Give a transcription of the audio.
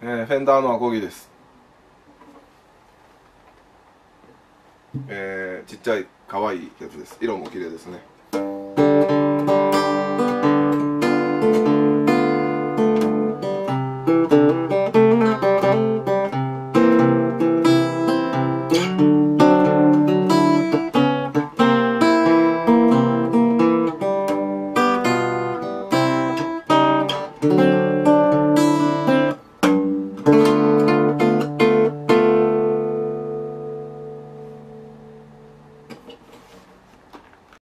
えー、フェンダーのアコギです。えー、ちっちゃい可愛いやつです。色も綺麗ですね。